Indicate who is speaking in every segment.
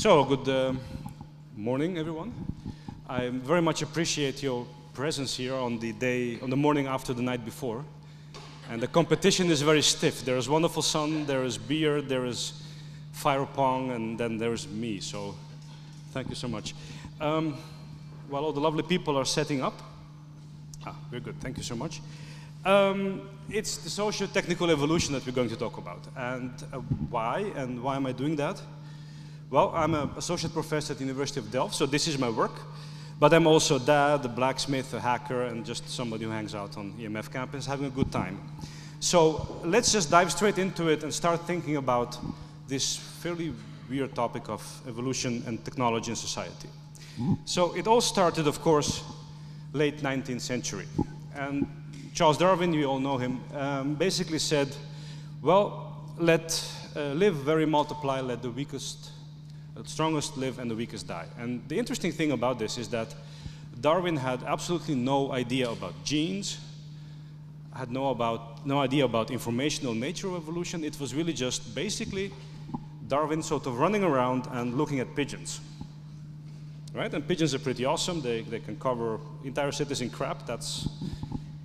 Speaker 1: So, good uh, morning, everyone. I very much appreciate your presence here on the day, on the morning after the night before. And the competition is very stiff. There is wonderful sun, there is beer, there is fire pong, and then there's me. So, thank you so much. Um, while all the lovely people are setting up, ah, we're good. Thank you so much. Um, it's the socio-technical evolution that we're going to talk about. And uh, why, and why am I doing that? Well, I'm an associate professor at the University of Delft, so this is my work. But I'm also dad, a blacksmith, a hacker, and just somebody who hangs out on EMF campus having a good time. So let's just dive straight into it and start thinking about this fairly weird topic of evolution and technology in society. So it all started, of course, late 19th century. And Charles Darwin, you all know him, um, basically said, well, let uh, live, very multiply, let the weakest the strongest live and the weakest die. And the interesting thing about this is that Darwin had absolutely no idea about genes, had no, about, no idea about informational nature of evolution. It was really just basically Darwin sort of running around and looking at pigeons. Right? And pigeons are pretty awesome. They, they can cover entire cities in crap. That's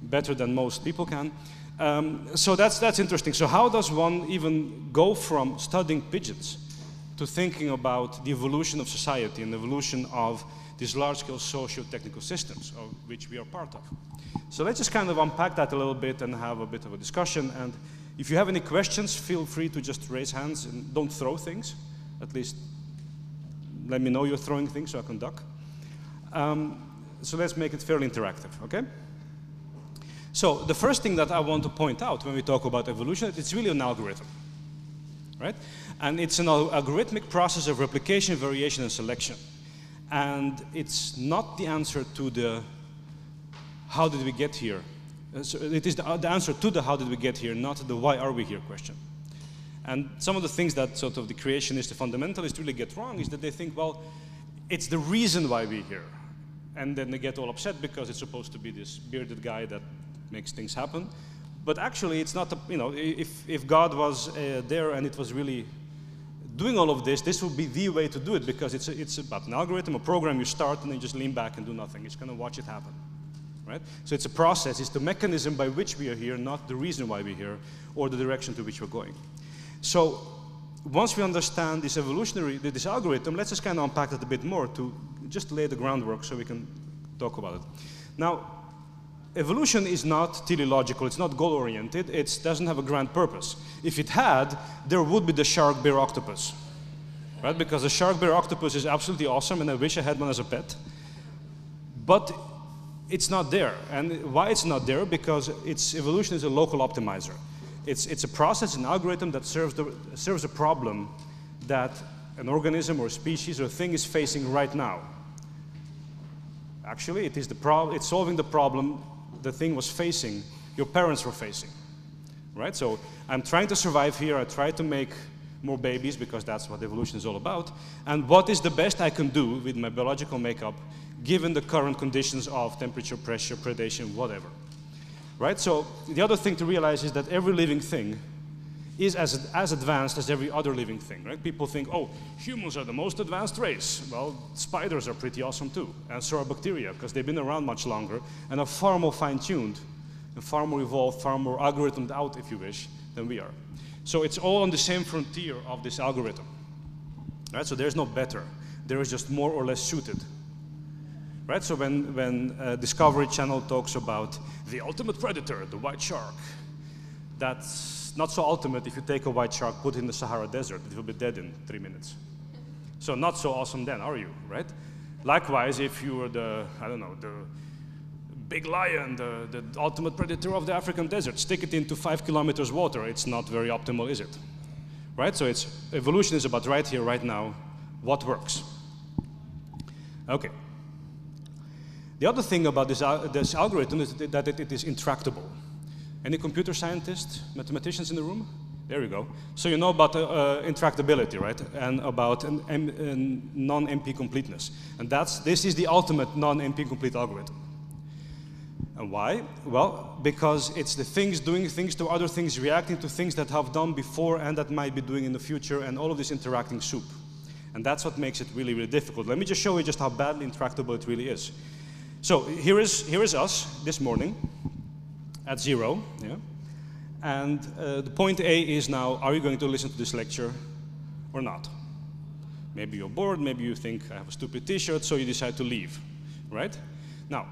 Speaker 1: better than most people can. Um, so that's, that's interesting. So how does one even go from studying pigeons to thinking about the evolution of society and the evolution of these large-scale socio-technical systems of which we are part of. So let's just kind of unpack that a little bit and have a bit of a discussion. And if you have any questions, feel free to just raise hands and don't throw things. At least let me know you're throwing things so I can duck. Um, so let's make it fairly interactive, okay? So the first thing that I want to point out when we talk about evolution, it's really an algorithm, right? And it's an algorithmic process of replication, variation, and selection. And it's not the answer to the how did we get here. Uh, so it is the, the answer to the how did we get here, not the why are we here question. And some of the things that sort of the creationist, the fundamentalist really get wrong is that they think, well, it's the reason why we're here. And then they get all upset because it's supposed to be this bearded guy that makes things happen. But actually, it's not, a, you know, if, if God was uh, there and it was really doing all of this, this would be the way to do it because it's, a, it's about an algorithm, a program you start and then just lean back and do nothing. It's going to watch it happen. Right? So it's a process, it's the mechanism by which we are here, not the reason why we're here or the direction to which we're going. So once we understand this evolutionary, this algorithm, let's just kind of unpack it a bit more to just lay the groundwork so we can talk about it. Now, evolution is not teleological, it's not goal-oriented, it doesn't have a grand purpose. If it had, there would be the shark bear octopus, right? Because the shark bear octopus is absolutely awesome and I wish I had one as a pet. But it's not there. And why it's not there? Because its evolution is a local optimizer. It's, it's a process, an algorithm that serves, the, serves a problem that an organism or species or thing is facing right now. Actually, it is the pro- it's solving the problem the thing was facing, your parents were facing. Right? So I'm trying to survive here. I try to make more babies because that's what evolution is all about. And what is the best I can do with my biological makeup given the current conditions of temperature, pressure, predation, whatever. Right? So the other thing to realize is that every living thing is as, as advanced as every other living thing, right? People think, oh, humans are the most advanced race. Well, spiders are pretty awesome too, and so are bacteria, because they've been around much longer and are far more fine-tuned and far more evolved, far more algorithmed out, if you wish, than we are. So it's all on the same frontier of this algorithm, right? So there's no better. There is just more or less suited. Right? So when, when uh, Discovery Channel talks about the ultimate predator, the white shark, that's not so ultimate if you take a white shark, put it in the Sahara Desert, it will be dead in three minutes. So not so awesome then, are you, right? Likewise, if you were the, I don't know, the big lion, the, the ultimate predator of the African desert, stick it into five kilometers water, it's not very optimal, is it? Right? So it's, evolution is about right here, right now, what works. Okay. The other thing about this, uh, this algorithm is that it, it is intractable. Any computer scientists, mathematicians in the room? There you go. So you know about uh, uh, intractability, right? And about an, an non-NP completeness. And that's, this is the ultimate non-NP complete algorithm. And why? Well, because it's the things doing things to other things, reacting to things that have done before and that might be doing in the future, and all of this interacting soup. And that's what makes it really, really difficult. Let me just show you just how badly intractable it really is. So here is, here is us this morning at zero. Yeah? And uh, the point A is now, are you going to listen to this lecture or not? Maybe you're bored, maybe you think I have a stupid t-shirt, so you decide to leave, right? Now,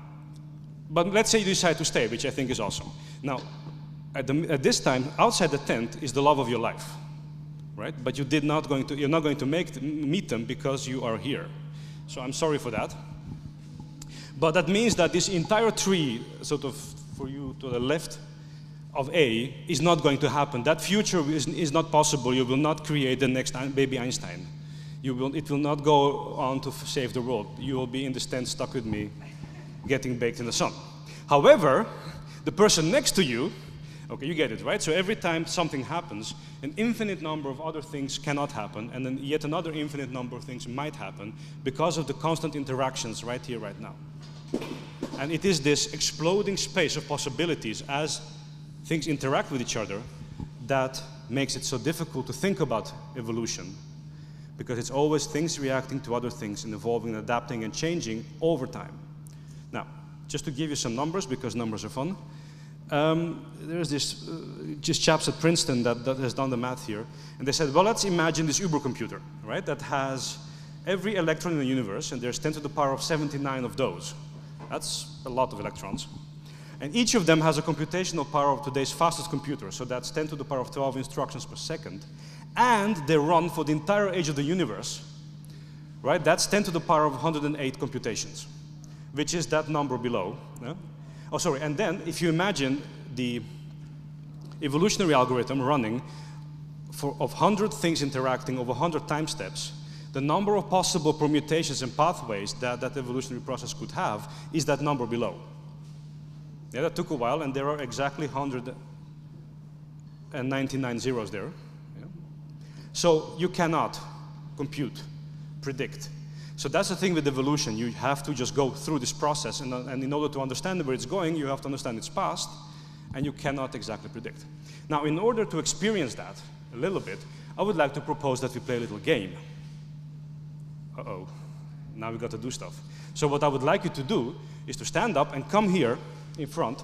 Speaker 1: but let's say you decide to stay, which I think is awesome. Now, at, the, at this time, outside the tent is the love of your life, right? But you did not going to, you're not going to make, meet them because you are here. So I'm sorry for that. But that means that this entire tree, sort of for you to the left of A, is not going to happen. That future is, is not possible. You will not create the next baby Einstein. You will, it will not go on to save the world. You will be in the tent stuck with me getting baked in the sun. However, the person next to you, okay, you get it, right? So every time something happens, an infinite number of other things cannot happen, and then yet another infinite number of things might happen because of the constant interactions right here, right now. And it is this exploding space of possibilities as things interact with each other that makes it so difficult to think about evolution because it's always things reacting to other things and evolving and adapting and changing over time. Now, just to give you some numbers, because numbers are fun, um, there's this uh, just chaps at Princeton that, that has done the math here, and they said, well, let's imagine this Uber computer, right, that has every electron in the universe, and there's 10 to the power of 79 of those. That's a lot of electrons. And each of them has a computational power of today's fastest computer, so that's 10 to the power of 12 instructions per second. And they run for the entire age of the universe, right? That's 10 to the power of 108 computations which is that number below. Yeah? Oh, sorry, and then if you imagine the evolutionary algorithm running for, of 100 things interacting over 100 time steps, the number of possible permutations and pathways that that evolutionary process could have is that number below. Yeah, that took a while, and there are exactly 199 zeros there. Yeah? So you cannot compute, predict, so that's the thing with evolution. You have to just go through this process, and, uh, and in order to understand where it's going, you have to understand its past, and you cannot exactly predict. Now, in order to experience that a little bit, I would like to propose that we play a little game. Uh-oh, now we got to do stuff. So what I would like you to do is to stand up and come here in front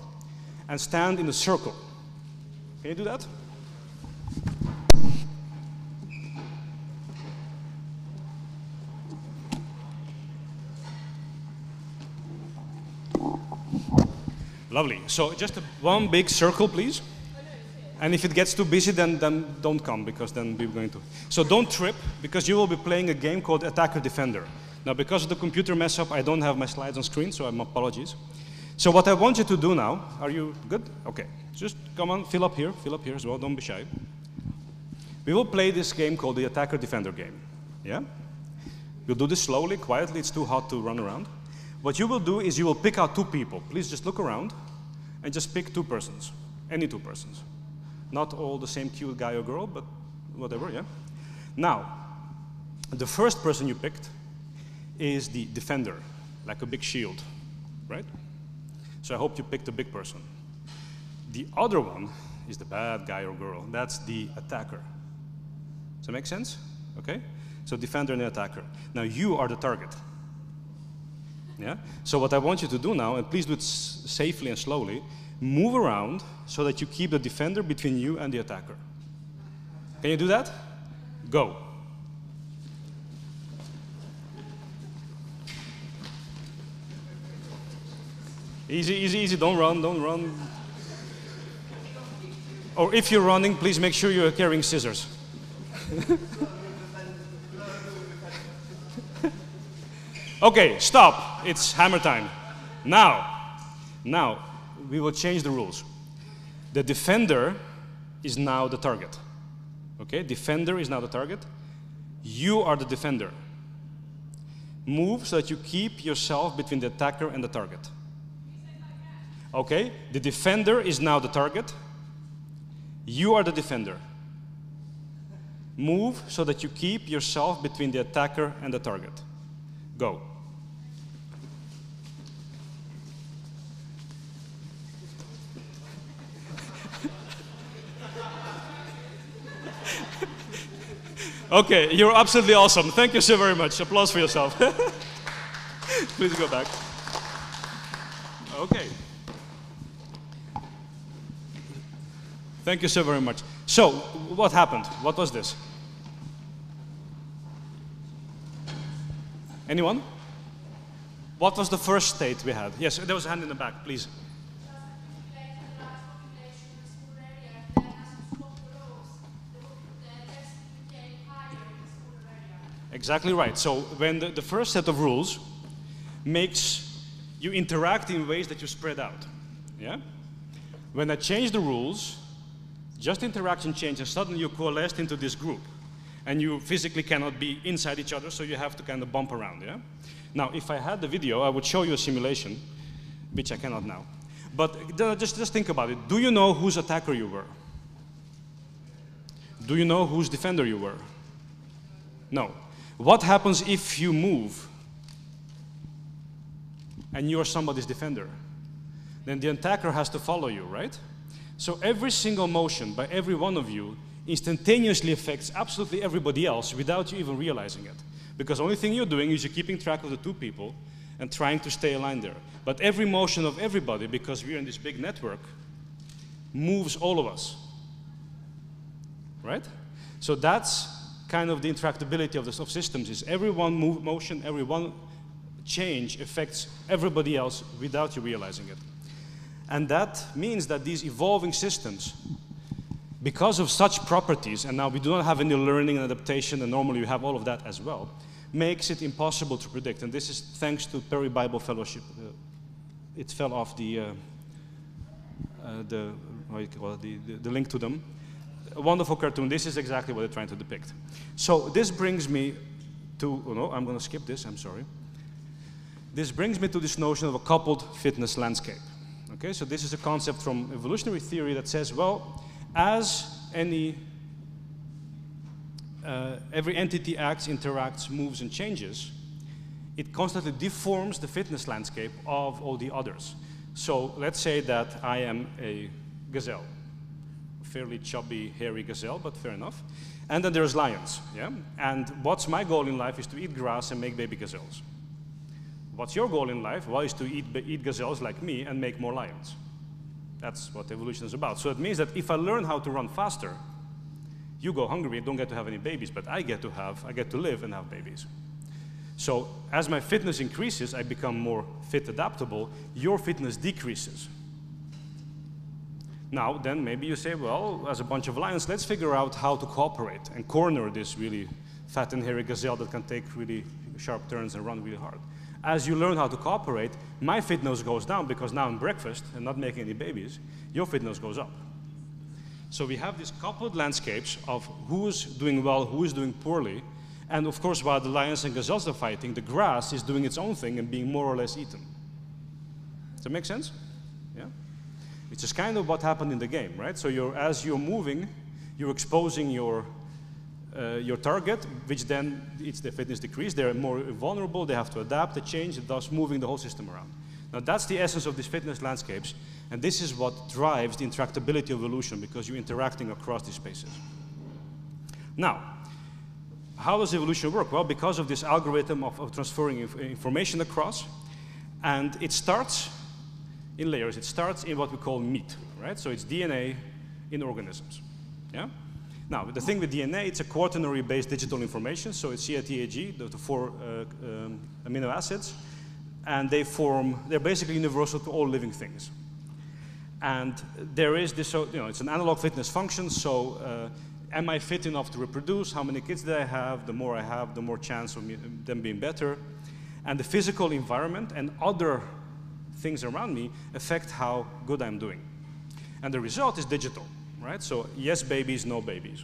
Speaker 1: and stand in a circle. Can you do that? Lovely. So just one big circle, please. And if it gets too busy, then, then don't come because then we're going to. So don't trip because you will be playing a game called Attacker Defender. Now, because of the computer mess up, I don't have my slides on screen, so I'm apologies. So what I want you to do now, are you good? Okay. Just come on, fill up here, fill up here as well, don't be shy. We will play this game called the Attacker Defender game. Yeah? We'll do this slowly, quietly, it's too hot to run around. What you will do is you will pick out two people. Please just look around and just pick two persons, any two persons. Not all the same cute guy or girl, but whatever, yeah? Now, the first person you picked is the defender, like a big shield, right? So I hope you picked a big person. The other one is the bad guy or girl. That's the attacker. Does that make sense? Okay? So defender and attacker. Now you are the target. Yeah? So what I want you to do now, and please do it safely and slowly, move around so that you keep the defender between you and the attacker. Can you do that? Go. Easy, easy, easy. Don't run, don't run. Or if you're running, please make sure you're carrying scissors. Okay, stop. It's hammer time. Now, now, we will change the rules. The defender is now the target. Okay, defender is now the target. You are the defender. Move so that you keep yourself between the attacker and the target. Okay, the defender is now the target. You are the defender. Move so that you keep yourself between the attacker and the target. Go. Okay, you're absolutely awesome. Thank you so very much. Applause for yourself. Please go back. Okay. Thank you so very much. So, what happened? What was this? Anyone? What was the first state we had? Yes, there was a hand in the back, please. Exactly right. So when the, the first set of rules makes you interact in ways that you spread out. Yeah? When I change the rules, just interaction changes, suddenly you coalesced into this group. And you physically cannot be inside each other, so you have to kind of bump around. Yeah? Now, if I had the video, I would show you a simulation, which I cannot now. But just, just think about it. Do you know whose attacker you were? Do you know whose defender you were? No. What happens if you move and you're somebody's defender? Then the attacker has to follow you, right? So every single motion by every one of you instantaneously affects absolutely everybody else without you even realizing it. Because the only thing you're doing is you're keeping track of the two people and trying to stay aligned there. But every motion of everybody, because we're in this big network, moves all of us. Right? So that's kind of the interactability of the of systems is every one move, motion, every one change affects everybody else without you realizing it. And that means that these evolving systems, because of such properties, and now we do not have any learning and adaptation, and normally we have all of that as well, makes it impossible to predict. And this is thanks to Perry Bible Fellowship. Uh, it fell off the, uh, uh, the, the, the, the link to them a wonderful cartoon. This is exactly what they're trying to depict. So this brings me to, oh no, I'm going to skip this, I'm sorry. This brings me to this notion of a coupled fitness landscape. Okay, so this is a concept from evolutionary theory that says, well, as any uh, every entity acts, interacts, moves, and changes, it constantly deforms the fitness landscape of all the others. So let's say that I am a gazelle fairly chubby, hairy gazelle, but fair enough. And then there's lions, yeah? And what's my goal in life is to eat grass and make baby gazelles. What's your goal in life? Well, is to eat, eat gazelles like me and make more lions. That's what evolution is about. So it means that if I learn how to run faster, you go hungry and don't get to have any babies, but I get to have, I get to live and have babies. So as my fitness increases, I become more fit adaptable, your fitness decreases. Now, then maybe you say, well, as a bunch of lions, let's figure out how to cooperate and corner this really fat and hairy gazelle that can take really sharp turns and run really hard. As you learn how to cooperate, my fitness goes down because now I'm breakfast and not making any babies. Your fitness goes up. So we have these coupled landscapes of who's doing well, who is doing poorly. And of course, while the lions and gazelles are fighting, the grass is doing its own thing and being more or less eaten. Does that make sense? Which is kind of what happened in the game, right? So you're, as you're moving, you're exposing your, uh, your target, which then it's the fitness decrease. They're more vulnerable, they have to adapt, they change, thus moving the whole system around. Now that's the essence of these fitness landscapes, and this is what drives the interactability of evolution because you're interacting across these spaces. Now, how does evolution work? Well, because of this algorithm of, of transferring inf information across, and it starts in layers. It starts in what we call meat, right? So it's DNA in organisms. Yeah? Now, the thing with DNA, it's a quaternary-based digital information, so it's CATAG, the, the four uh, um, amino acids, and they form, they're basically universal to all living things. And there is this, you know, it's an analog fitness function, so uh, am I fit enough to reproduce? How many kids do I have? The more I have, the more chance of me, them being better. And the physical environment and other things around me affect how good I'm doing. And the result is digital, right? So yes babies, no babies.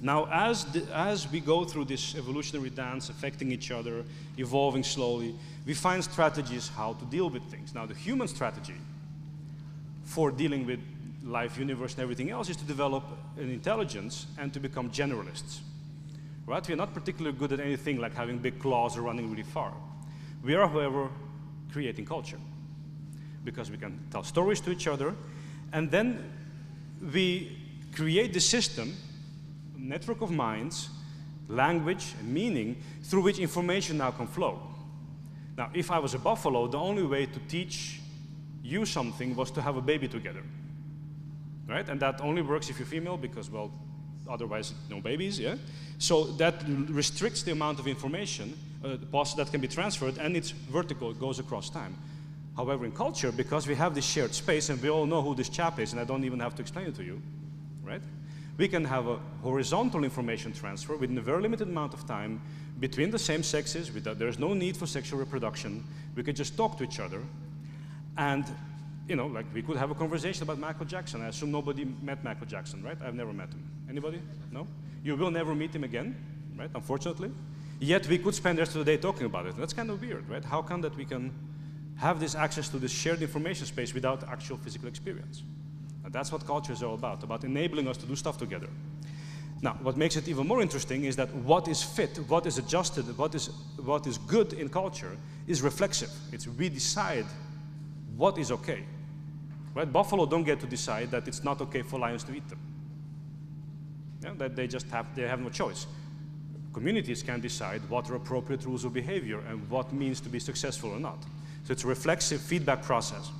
Speaker 1: Now, as, the, as we go through this evolutionary dance, affecting each other, evolving slowly, we find strategies how to deal with things. Now, the human strategy for dealing with life, universe, and everything else is to develop an intelligence and to become generalists. Right? We're not particularly good at anything like having big claws or running really far. We are, however, creating culture because we can tell stories to each other and then we create the system network of minds, language, and meaning through which information now can flow. Now, if I was a buffalo, the only way to teach you something was to have a baby together. Right? And that only works if you're female because, well, otherwise, no babies, yeah? So that restricts the amount of information uh, that can be transferred and it's vertical, it goes across time. However, in culture, because we have this shared space and we all know who this chap is, and I don't even have to explain it to you, right? We can have a horizontal information transfer within a very limited amount of time between the same sexes. Without, there's no need for sexual reproduction. We can just talk to each other. And, you know, like we could have a conversation about Michael Jackson. I assume nobody met Michael Jackson, right? I've never met him. Anybody? No? You will never meet him again, right? Unfortunately. Yet we could spend the rest of the day talking about it. That's kind of weird, right? How come that we can have this access to this shared information space without actual physical experience? And that's what culture is all about, about enabling us to do stuff together. Now, what makes it even more interesting is that what is fit, what is adjusted, what is, what is good in culture is reflexive. It's we decide what is okay. Right? Buffalo don't get to decide that it's not okay for lions to eat them. Yeah, that they just have, they have no choice. Communities can decide what are appropriate rules of behavior and what means to be successful or not. So it's a reflexive feedback process.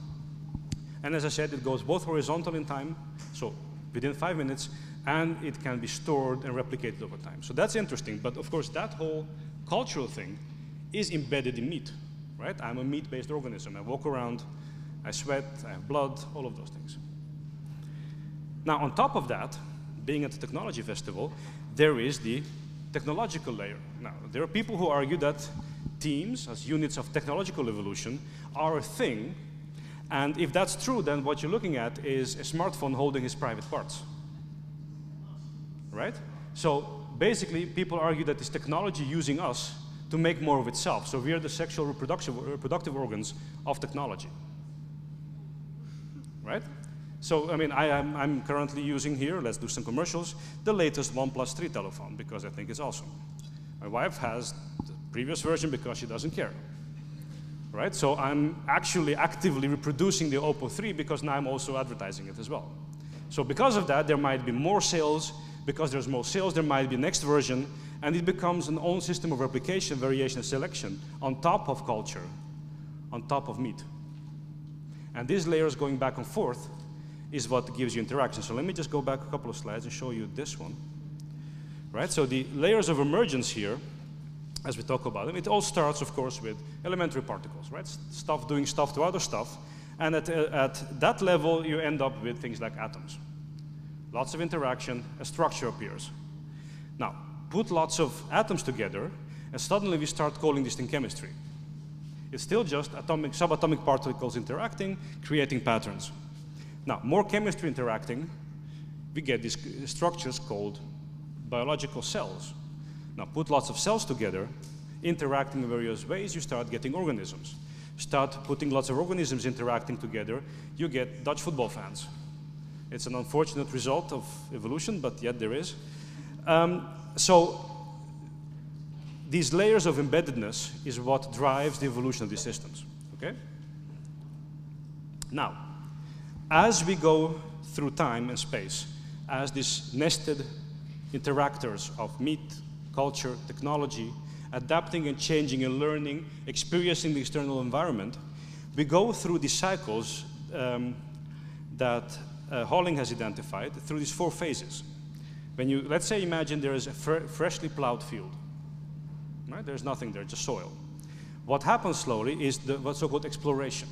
Speaker 1: And as I said, it goes both horizontal in time, so within five minutes, and it can be stored and replicated over time. So that's interesting, but of course that whole cultural thing is embedded in meat, right? I'm a meat-based organism. I walk around, I sweat, I have blood, all of those things. Now on top of that, being at the technology festival, there is the technological layer. Now, there are people who argue that temes, as units of technological evolution, are a thing and if that's true, then what you're looking at is a smartphone holding his private parts. Right? So basically, people argue that this technology using us to make more of itself. So we are the sexual reproductive organs of technology. Right? So, I mean, I am, I'm currently using here, let's do some commercials, the latest OnePlus 3 telephone because I think it's awesome. My wife has the previous version because she doesn't care right? So I'm actually actively reproducing the Oppo 3 because now I'm also advertising it as well. So because of that, there might be more sales. Because there's more sales, there might be next version, and it becomes an own system of replication, variation, selection on top of culture, on top of meat. And these layers going back and forth is what gives you interaction. So let me just go back a couple of slides and show you this one. Right, so the layers of emergence here as we talk about them. It all starts, of course, with elementary particles, right? Stuff doing stuff to other stuff. And at, uh, at that level, you end up with things like atoms. Lots of interaction, a structure appears. Now, put lots of atoms together, and suddenly we start calling this thing chemistry. It's still just atomic, subatomic particles interacting, creating patterns. Now, more chemistry interacting, we get these structures called biological cells. Now put lots of cells together, interacting in various ways, you start getting organisms. Start putting lots of organisms interacting together, you get Dutch football fans. It's an unfortunate result of evolution, but yet there is. Um, so these layers of embeddedness is what drives the evolution of these systems, okay? Now, as we go through time and space, as these nested interactors of meat, culture, technology, adapting and changing and learning, experiencing the external environment, we go through these cycles um, that uh, Holling has identified through these four phases. When you, let's say, imagine there is a fr freshly plowed field. Right? There's nothing there, just soil. What happens slowly is the, what's so-called exploration.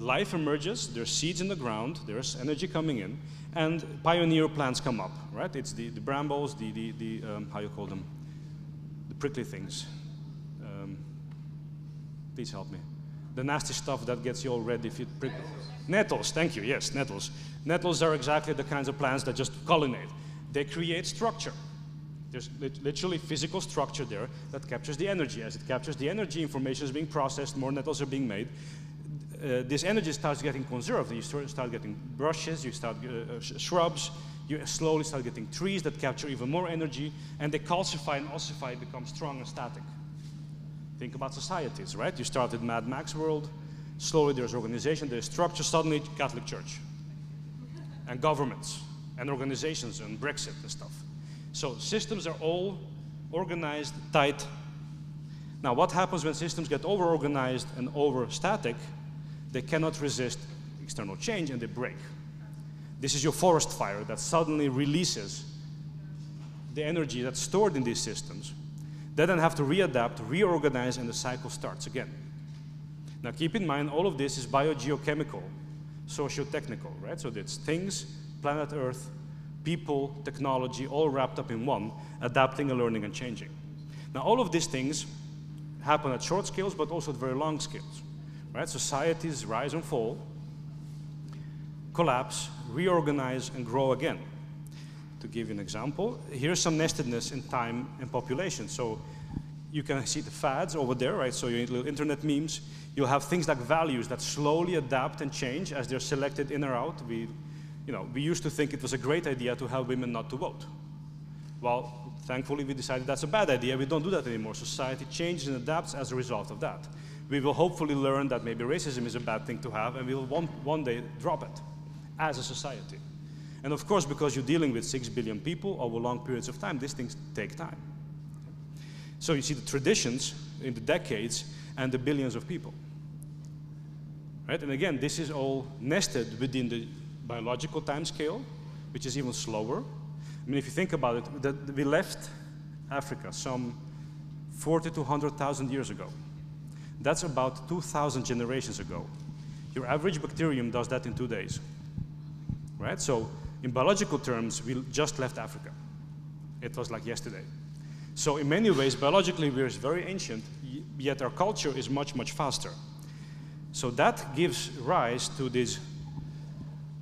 Speaker 1: Life emerges, there's seeds in the ground, there's energy coming in, and pioneer plants come up, right? It's the, the brambles, the, the, the um, how you call them, the prickly things. Um, please help me. The nasty stuff that gets you all red if you prick. Nettles, thank you, yes, nettles. Nettles are exactly the kinds of plants that just collinate. They create structure. There's literally physical structure there that captures the energy. As it captures the energy, information is being processed, more nettles are being made uh, this energy starts getting conserved. You start getting brushes, you start uh, uh shrubs, you slowly start getting trees that capture even more energy, and they calcify and ossify, become strong and static. Think about societies, right? You started Mad Max world, slowly there's organization, there's structure, suddenly Catholic Church, and governments, and organizations, and Brexit and stuff. So systems are all organized, tight. Now, what happens when systems get over-organized and over-static? They cannot resist external change and they break. This is your forest fire that suddenly releases the energy that's stored in these systems. They then have to readapt, reorganize, and the cycle starts again. Now keep in mind, all of this is biogeochemical, socio-technical, right? So it's things, planet Earth, people, technology, all wrapped up in one, adapting and learning and changing. Now all of these things happen at short scales, but also at very long scales, right? Societies rise and fall, collapse, reorganize, and grow again. To give you an example, here's some nestedness in time and population. So you can see the fads over there, right? So your little internet memes. You'll have things like values that slowly adapt and change as they're selected in or out. We, you know, we used to think it was a great idea to have women not to vote. Well, thankfully we decided that's a bad idea. We don't do that anymore. Society changes and adapts as a result of that. We will hopefully learn that maybe racism is a bad thing to have and we will one, one day drop it as a society. And of course, because you're dealing with six billion people over long periods of time, these things take time. So you see the traditions in the decades and the billions of people. Right? And again, this is all nested within the biological time scale, which is even slower. I mean, if you think about it, that we left Africa some 40 to 100,000 years ago. That's about 2,000 generations ago. Your average bacterium does that in two days. Right? So, in biological terms, we just left Africa. It was like yesterday. So in many ways, biologically, we're very ancient, yet our culture is much, much faster. So that gives rise to this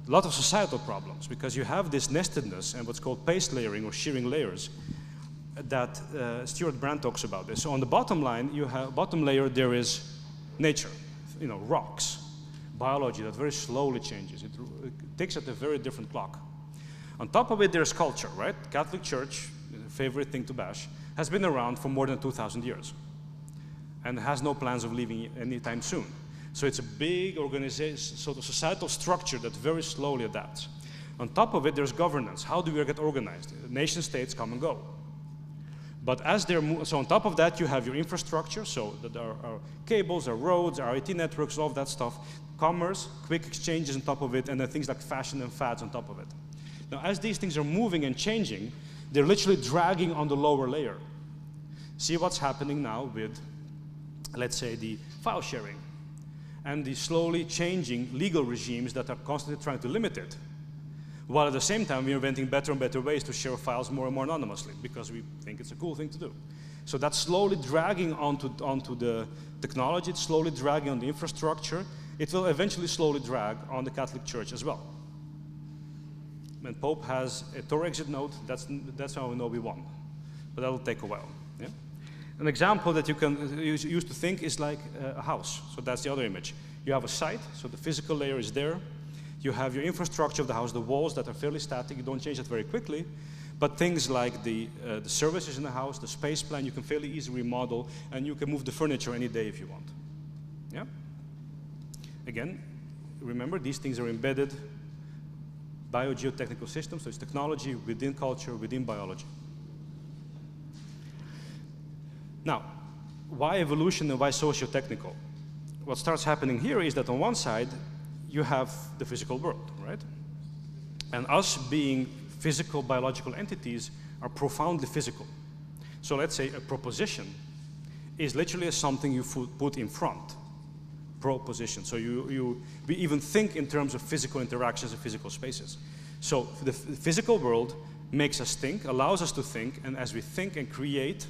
Speaker 1: lot of societal problems because you have this nestedness and what's called pace layering or shearing layers that uh, Stewart Brand talks about this. So on the bottom line, you have bottom layer, there is nature, you know, rocks, biology that very slowly changes. It, it ticks at a very different clock. On top of it, there's culture, right? Catholic Church, favorite thing to bash has been around for more than 2,000 years and has no plans of leaving anytime soon. So it's a big organization, sort of societal structure that very slowly adapts. On top of it, there's governance. How do we get organized? Nation states come and go. But as they're so on top of that, you have your infrastructure, so that are, are cables, our roads, our IT networks, all of that stuff. Commerce, quick exchanges on top of it, and then things like fashion and fads on top of it. Now, as these things are moving and changing, they're literally dragging on the lower layer. See what's happening now with, let's say, the file sharing and the slowly changing legal regimes that are constantly trying to limit it. While at the same time, we're inventing better and better ways to share files more and more anonymously because we think it's a cool thing to do. So that's slowly dragging onto, onto the technology, it's slowly dragging on the infrastructure. It will eventually slowly drag on the Catholic Church as well when Pope has a Tor exit node, that's, that's how we know we won. But that'll take a while. Yeah? An example that you can use, use to think is like uh, a house. So that's the other image. You have a site, so the physical layer is there. You have your infrastructure of the house, the walls that are fairly static. You don't change that very quickly. But things like the, uh, the services in the house, the space plan, you can fairly easily remodel, and you can move the furniture any day if you want. Yeah? Again, remember, these things are embedded biogeotechnical systems, so it's technology within culture, within biology. Now, why evolution and why socio-technical? What starts happening here is that on one side, you have the physical world, right? And us being physical biological entities are profoundly physical. So let's say a proposition is literally something you put in front proposition. So you, you, we even think in terms of physical interactions and physical spaces. So the physical world makes us think, allows us to think, and as we think and create,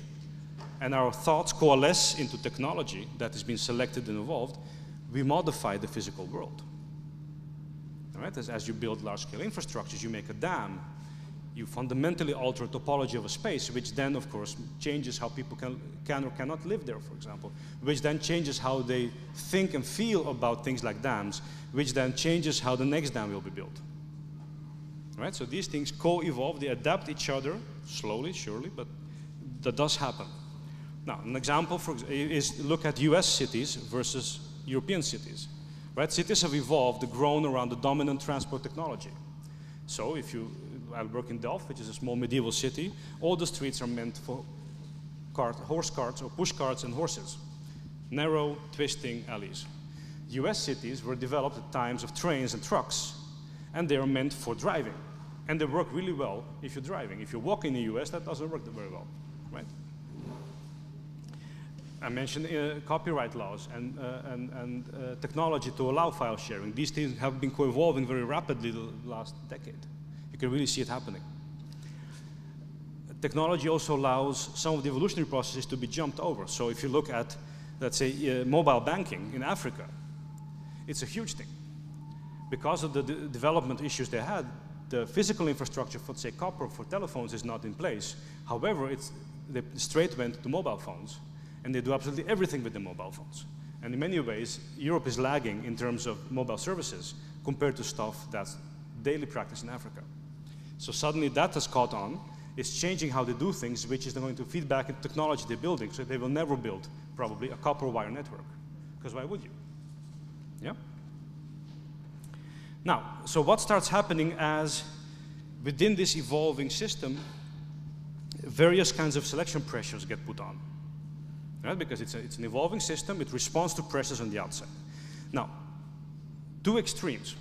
Speaker 1: and our thoughts coalesce into technology that has been selected and evolved, we modify the physical world. Right? As, as you build large-scale infrastructures, you make a dam, you fundamentally alter topology of a space, which then, of course, changes how people can, can or cannot live there, for example, which then changes how they think and feel about things like dams, which then changes how the next dam will be built. Right? So these things co-evolve, they adapt each other, slowly, surely, but that does happen. Now, an example for, is look at US cities versus European cities. Right? Cities have evolved, grown around the dominant transport technology. So if you I work in Delft, which is a small medieval city. All the streets are meant for cart, horse carts or push carts and horses. Narrow, twisting alleys. US cities were developed at times of trains and trucks, and they are meant for driving. And they work really well if you're driving. If you walk in the US, that doesn't work very well, right? I mentioned uh, copyright laws and, uh, and, and uh, technology to allow file sharing. These things have been co-evolving very rapidly the last decade. You can really see it happening. Technology also allows some of the evolutionary processes to be jumped over. So if you look at, let's say, uh, mobile banking in Africa, it's a huge thing. Because of the de development issues they had, the physical infrastructure for, say, copper for telephones is not in place. However, it's, they straight went to mobile phones and they do absolutely everything with the mobile phones. And in many ways, Europe is lagging in terms of mobile services compared to stuff that's daily practice in Africa. So suddenly that has caught on. It's changing how they do things, which is going to feed back into technology they're building. So they will never build, probably, a copper wire network. Because why would you? Yeah? Now, so what starts happening as within this evolving system, various kinds of selection pressures get put on right? Because it's, a, it's an evolving system, it responds to pressures on the outside. Now, two extremes.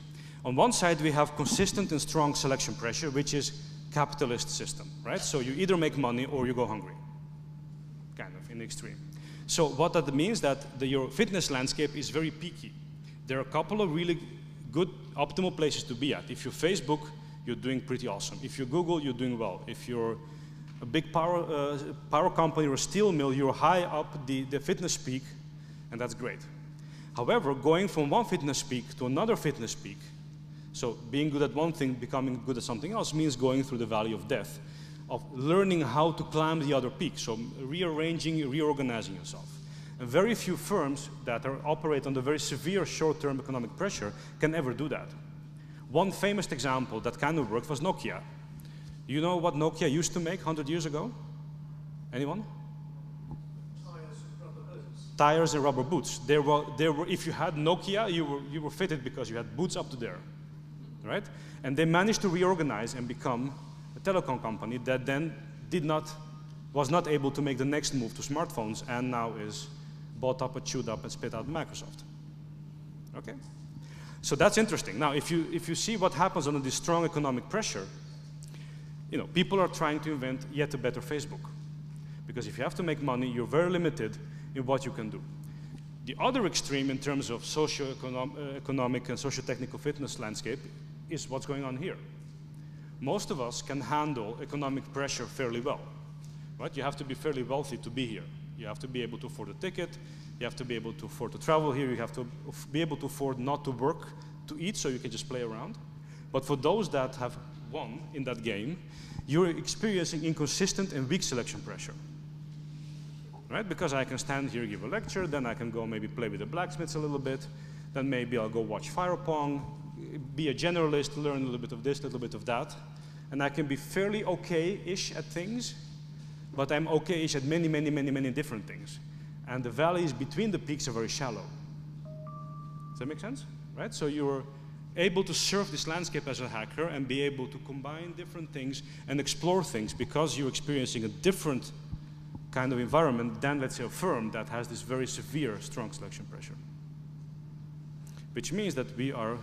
Speaker 1: On one side, we have consistent and strong selection pressure, which is capitalist system, right? So you either make money or you go hungry, kind of, in the extreme. So what that means that the, your fitness landscape is very peaky. There are a couple of really good optimal places to be at. If you're Facebook, you're doing pretty awesome. If you're Google, you're doing well. If you're a big power, uh, power company or a steel mill, you're high up the, the fitness peak, and that's great. However, going from one fitness peak to another fitness peak, so being good at one thing, becoming good at something else, means going through the valley of death, of learning how to climb the other peak, so rearranging, reorganizing yourself. And very few firms that are, operate under very severe short-term economic pressure can ever do that. One famous example that kind of worked was Nokia. You know what Nokia used to make 100 years ago? Anyone?
Speaker 2: Tires and rubber boots.
Speaker 1: Tires and rubber boots. There were, there were, if you had Nokia, you were, you were fitted because you had boots up to there, right? And they managed to reorganize and become a telecom company that then did not, was not able to make the next move to smartphones and now is bought up and chewed up and spit out Microsoft. Okay? So that's interesting. Now, if you, if you see what happens under this strong economic pressure, you know, people are trying to invent yet a better Facebook. Because if you have to make money, you're very limited in what you can do. The other extreme in terms of socio-economic uh, and socio-technical fitness landscape is what's going on here. Most of us can handle economic pressure fairly well. Right? You have to be fairly wealthy to be here. You have to be able to afford a ticket, you have to be able to afford to travel here, you have to be able to afford not to work, to eat, so you can just play around. But for those that have won in that game, you're experiencing inconsistent and weak selection pressure. Right? Because I can stand here, give a lecture, then I can go maybe play with the blacksmiths a little bit, then maybe I'll go watch fire pong, be a generalist, learn a little bit of this, a little bit of that, and I can be fairly okay-ish at things, but I'm okay-ish at many, many, many, many different things. And the valleys between the peaks are very shallow. Does that make sense? Right? So you're able to surf this landscape as a hacker and be able to combine different things and explore things because you're experiencing a different kind of environment than, let's say, a firm that has this very severe, strong selection pressure. Which means that we are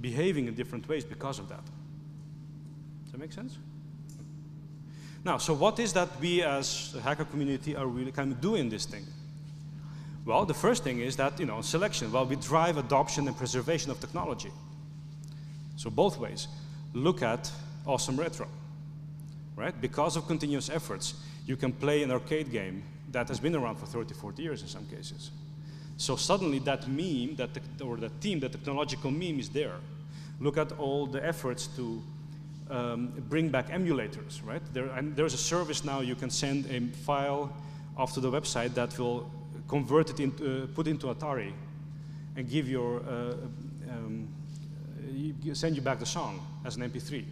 Speaker 1: behaving in different ways because of that. Does that make sense? Now, so what is that we as a hacker community are really kind of doing this thing? Well, the first thing is that, you know, selection, well, we drive adoption and preservation of technology. So both ways. Look at Awesome Retro, right? Because of continuous efforts, you can play an arcade game that has been around for 30, 40 years in some cases. So suddenly that meme, that or that teme, that technological meme is there. Look at all the efforts to um, bring back emulators, right? There, and there's a service now you can send a file off to the website that will convert it into, uh, put into Atari and give your, uh, um, send you back the song as an MP3.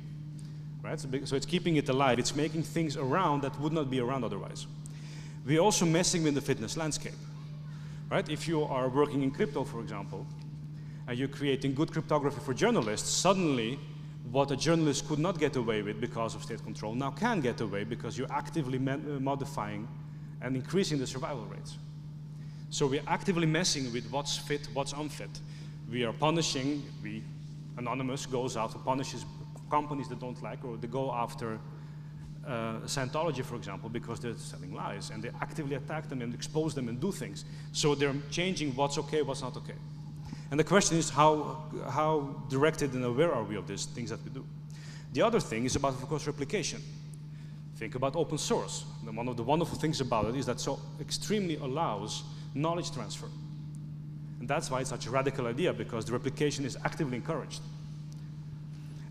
Speaker 1: Right? So, so it's keeping it alive. It's making things around that would not be around otherwise. We're also messing with the fitness landscape. Right? If you are working in crypto, for example, and you're creating good cryptography for journalists, suddenly what a journalist could not get away with because of state control now can get away because you're actively uh, modifying and increasing the survival rates. So we're actively messing with what's fit, what's unfit. We are punishing, we, Anonymous goes out and punishes companies that don't like or they go after uh, Scientology, for example, because they're selling lies and they actively attack them and expose them and do things. So they're changing what's okay, what's not okay. And the question is how, how directed and aware are we of these things that we do? The other thing is about, of course, replication. Think about open source. And one of the wonderful things about it is that so extremely allows knowledge transfer. And that's why it's such a radical idea, because the replication is actively encouraged.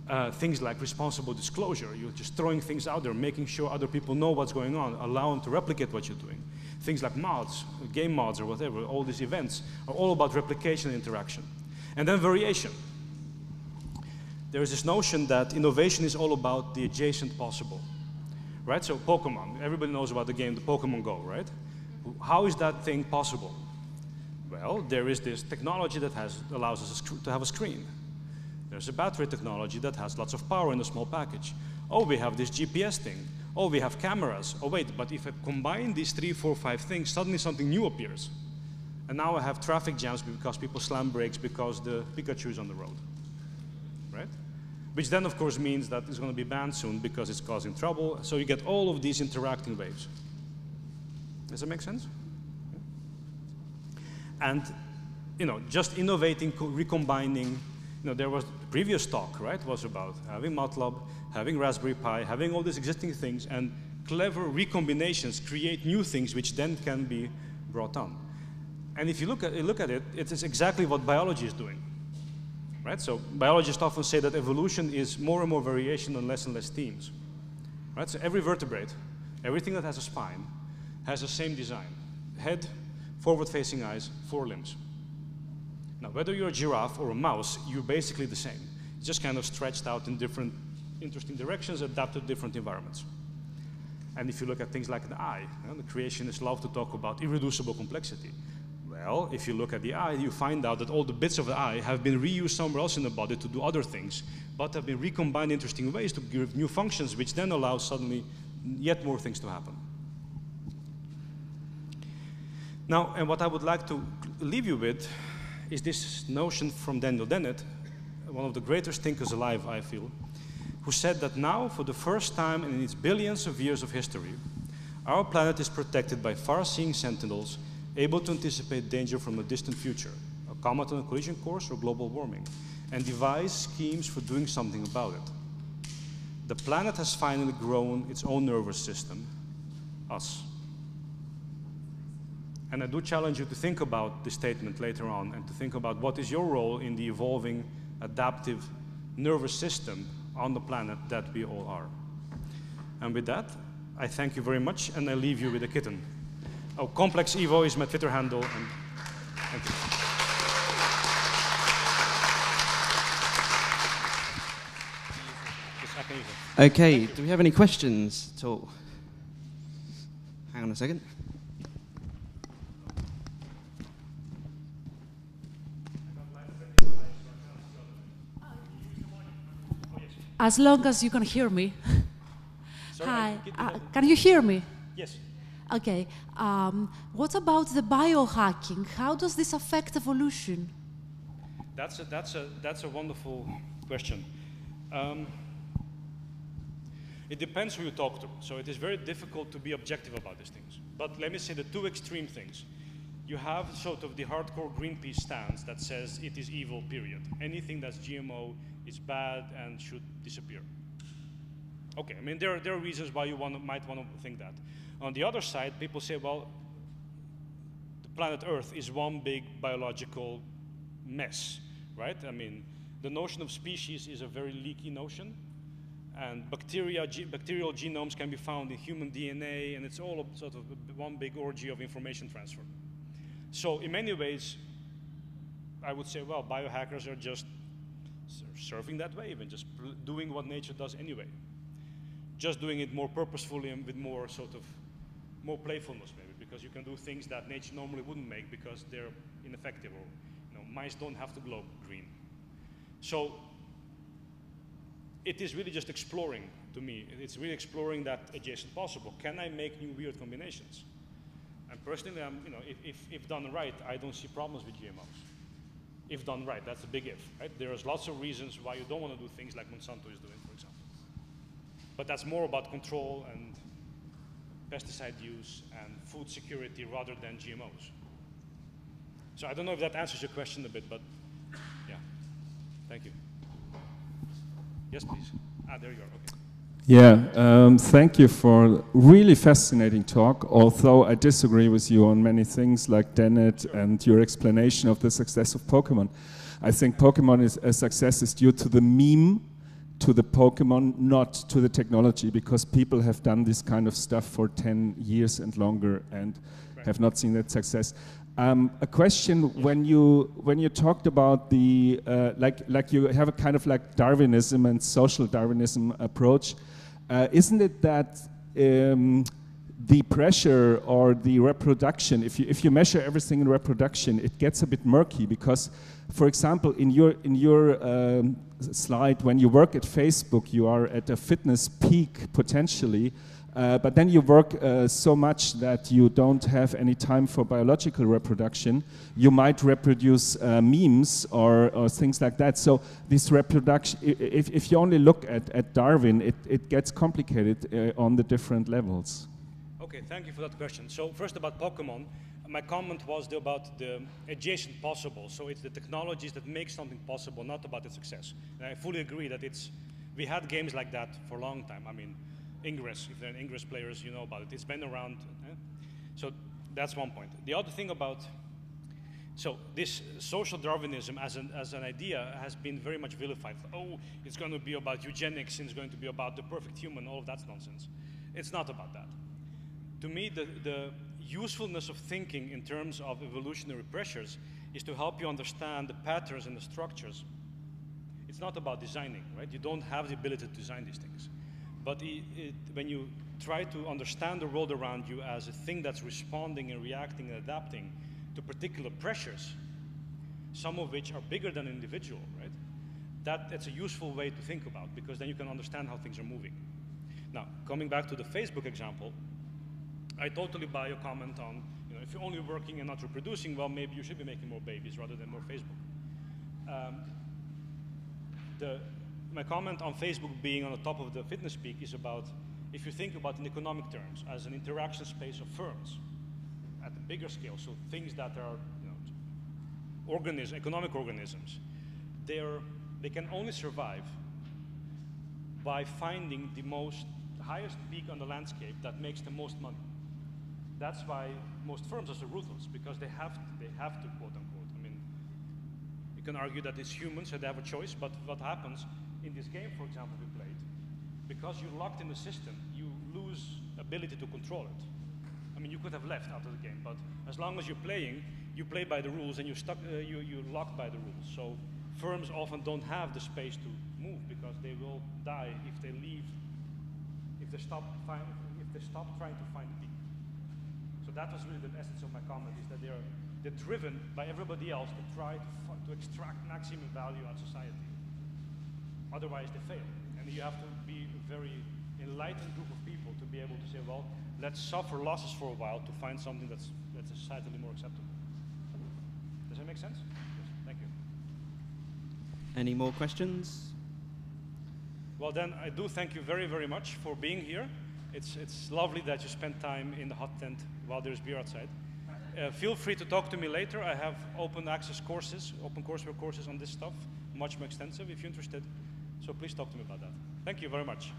Speaker 1: Uh, things like responsible disclosure, you're just throwing things out there, making sure other people know what's going on, allow them to replicate what you're doing. Things like mods, game mods or whatever, all these events are all about replication and interaction. And then variation. There is this notion that innovation is all about the adjacent possible. Right? So Pokemon, everybody knows about the game, the Pokemon Go, right? How is that thing possible? Well, there is this technology that has, allows us to have a screen. There's a battery technology that has lots of power in a small package. Oh, we have this GPS thing. Oh, we have cameras. Oh, wait, but if I combine these three, four, five things, suddenly something new appears. And now I have traffic jams because people slam brakes because the Pikachu is on the road. Right? Which then, of course, means that it's going to be banned soon because it's causing trouble. So you get all of these interacting waves. Does that make sense? And, you know, just innovating, recombining, you know, there was the previous talk, right, was about having MATLAB, having Raspberry Pi, having all these existing things, and clever recombinations create new things which then can be brought on. And if you look at, look at it, it is exactly what biology is doing. Right? So biologists often say that evolution is more and more variation on less and less themes. Right? So every vertebrate, everything that has a spine, has the same design. Head, forward-facing eyes, four limbs. Now, whether you're a giraffe or a mouse, you're basically the same. It's just kind of stretched out in different interesting directions, adapted to different environments. And if you look at things like the eye, you know, the creationists love to talk about irreducible complexity. Well, if you look at the eye, you find out that all the bits of the eye have been reused somewhere else in the body to do other things, but have been recombined in interesting ways to give new functions, which then allow suddenly yet more things to happen. Now, and what I would like to leave you with is this notion from Daniel Dennett, one of the greatest thinkers alive, I feel, who said that now, for the first time in its billions of years of history, our planet is protected by far-seeing sentinels able to anticipate danger from a distant future, a comet on a collision course or global warming, and devise schemes for doing something about it. The planet has finally grown its own nervous system, us. And I do challenge you to think about this statement later on and to think about what is your role in the evolving adaptive nervous system on the planet that we all are. And with that, I thank you very much and I leave you with a kitten. Oh, Complex Evo is my Twitter handle. And thank you.
Speaker 3: Okay, do we have any questions at all? Hang on a second.
Speaker 4: As long as you can hear me.
Speaker 1: Sorry,
Speaker 4: Hi, uh, can you hear me?
Speaker 1: Yes.
Speaker 4: Okay. Um, what about the biohacking? How does this affect evolution?
Speaker 1: That's a, that's a, that's a wonderful question. Um, it depends who you talk to. So it is very difficult to be objective about these things. But let me say the two extreme things. You have sort of the hardcore Greenpeace stance that says it is evil, period. Anything that's GMO is bad and should disappear. Okay, I mean, there are, there are reasons why you want, might want to think that. On the other side, people say, well, the planet Earth is one big biological mess, right? I mean, the notion of species is a very leaky notion, and bacteria, ge- bacterial genomes can be found in human DNA, and it's all sort of one big orgy of information transfer. So, in many ways, I would say, well, biohackers are just surfing that wave and just doing what nature does anyway. Just doing it more purposefully and with more sort of more playfulness, maybe, because you can do things that nature normally wouldn't make because they're ineffective or you know, mice don't have to glow green. So it is really just exploring to me. It's really exploring that adjacent possible. Can I make new weird combinations? And personally, I'm, you know, if, if, if done right, I don't see problems with GMOs. If done right, that's a big if, right? There's lots of reasons why you don't want to do things like Monsanto is doing, for example. But that's more about control and pesticide use and food security rather than GMOs. So I don't know if that answers your question a bit, but yeah. Thank you. Yes, please. Ah, there you are. Okay.
Speaker 5: Yeah, um, thank you for really fascinating talk. Although I disagree with you on many things, like Dennett and your explanation of the success of Pokemon. I think Pokemon is a success is due to the meme, to the Pokemon, not to the technology, because people have done this kind of stuff for 10 years and longer and
Speaker 1: Right.
Speaker 5: have not seen that success. Um, a question when you when you talked about the uh, like like you have a kind of like Darwinism and social Darwinism approach, uh, isn't it that um, the pressure or the reproduction, if you if you measure everything in reproduction, it gets a bit murky because, for example, in your in your um, slide, when you work at Facebook, you are at a fitness peak potentially. Uh, but then you work uh, so much that you don't have any time for biological reproduction. You might reproduce uh, memes or, or things like that. So this reproduction, if, if you only look at, at Darwin, it, it gets complicated uh, on the different levels.
Speaker 1: Okay, thank you for that question. So first about Pokemon, my comment was about the adjacent possible. So it's the technologies that make something possible, not about its success. And I fully agree that it's, we had games like that for a long time. I mean, Ingress, if there are Ingress players, you know about it. It's been around. eh? So that's one point. The other thing about, so this social Darwinism as an, as an idea has been very much vilified. Oh, it's going to be about eugenics and it's going to be about the perfect human, all of that's nonsense. It's not about that to me, the, the usefulness of thinking in terms of evolutionary pressures is to help you understand the patterns and the structures. It's not about designing, right? You don't have the ability to design these things. But it, it, when you try to understand the world around you as a thing that's responding and reacting and adapting to particular pressures, some of which are bigger than an individual, right? That, that's a useful way to think about because then you can understand how things are moving. Now, coming back to the Facebook example, I totally buy your comment on, you know, if you're only working and not reproducing, well, maybe you should be making more babies rather than more Facebook. Um, the, my comment on Facebook being on the top of the fitness peak is about if you think about in economic terms as an interaction space of firms at a bigger scale, so things that are, you know, organism, economic organisms, they're, they can only survive by finding the most highest peak on the landscape that makes the most money. That's why most firms are so ruthless because they have to, they have to quote unquote. I mean, you can argue that it's humans and they have a choice, but what happens in this game, for example, we played, because you're locked in the system, you lose ability to control it. I mean, you could have left after the game, but as long as you're playing, you play by the rules and you're stuck, uh, you, you're locked by the rules. So firms often don't have the space to move because they will die if they leave, if they stop, find, if they stop trying to find the peak. So that was really the essence of my comment: is that they're they're driven by everybody else to try to, to extract maximum value out of society. Otherwise, they fail, and you have to be a very enlightened group of people to be able to say, well, let's suffer losses for a while to find something that's that's societally more acceptable. Does that make sense? Yes. Thank you.
Speaker 3: Any more questions?
Speaker 1: Well, then, I do thank you very, very much for being here. It's, it's lovely that you spent time in the hot tent while there's beer outside. Uh, feel free to talk to me later. I have open access courses, open courseware courses on this stuff, much more extensive if you're interested. So please talk to me about that. Thank you very much.